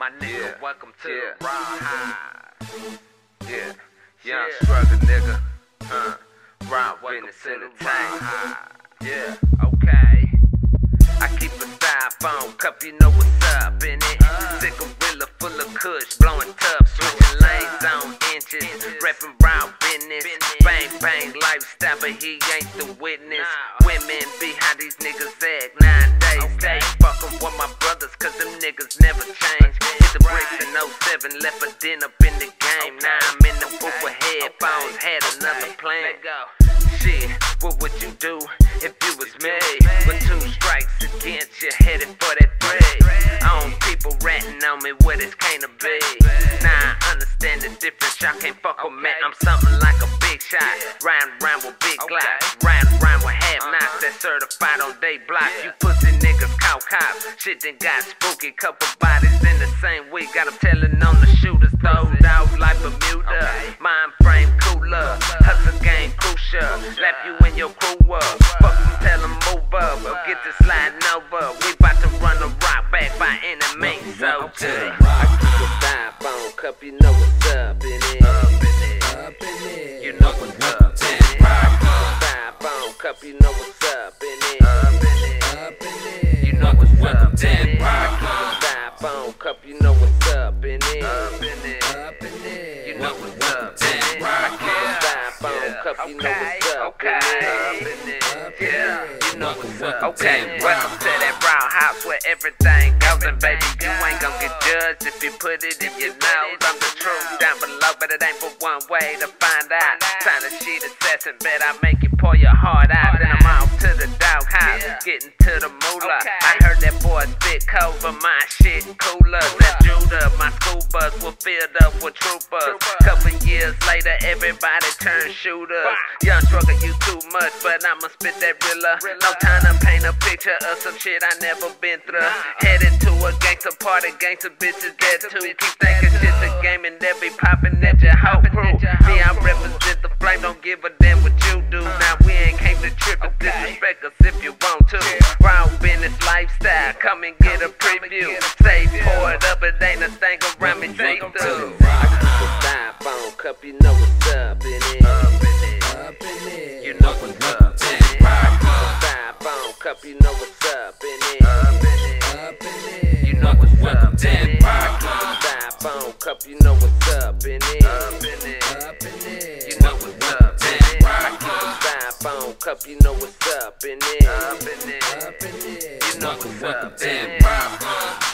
My nigga, Yeah. welcome to Yeah. the ride. Yeah, young Yeah. struggle nigga. Uh, Ride, welcome business to the entertainment. ride. Yeah, Okay. I keep a styrofoam cup, you know what's up in it. Sick Cigarilla full of kush, blowing tough, switching lanes on inches, repping Raw Beness. Bang bang lifestyle, but he ain't the witness. Women be how these niggas act nowadays. They fucking with my brothers, cause them niggas never change. Hit the bricks in 07, left a den up in the game. Now I'm in the booth with headphones, had another plan. Shit, what would you do if you was me? With two strikes against you, headed for that three. On people me where this can't be. Now I understand the difference, y'all can't fuck with me. I'm something like a big shot. Riding around with big glocks. Riding around with half uh-huh. knocks that certified on day blocks. You pussy niggas call cops. Shit done got spooky. Couple bodies in the same week. Got 'em telling on the shooters. Throwed out like Bermuda. Mind frame cooler. Hustle game crucial. Lap you and your crew up. Fuck them, tell 'em move up. Or get to sliding over. So to I keep a styrofoam cup, you know what's up in it. Up in it. Up in there. You know what's up in it. I a styrofoam cup, you know what's it. Up Okay, welcome to that raw house where everything goes. And baby, you ain't gonna get judged if you put it in your nose. I'm the truth down below, but it ain't but one way to find out. Sign a sheet assessing, bet I make you pour your heart out. Then I'm off to the doghouse, getting to the moolah. I heard that boy spit cold, but my shit cooler. That Judah, my school bus was filled up with troopers. Couple years later, everybody turned shooters. Young struggle, you too much, but I'ma spit that realer. No time to paint a picture of some shit I never been through. Headed to a gangster party, gangster bitches there too. Keep thinking shit's a game and they be popping at disrespect us if you want to. Raw Beness lifestyle, come and get a preview. Say pour it up, it ain't a thing around me. See through. I keep a styrofoam cup, you know what's up in it. Up in it. Up in there. You know what's up in it. I keep a styrofoam cup, you know what's up in it. Up in it. Up in there. You know what's up in it. I keep a styrofoam cup, you know what's up in it. Up in it. Up in there. You know what's up in it. I keep a styrofoam cup, you know what's up in it. Up in it. Up in there. You know what's welcome up in it.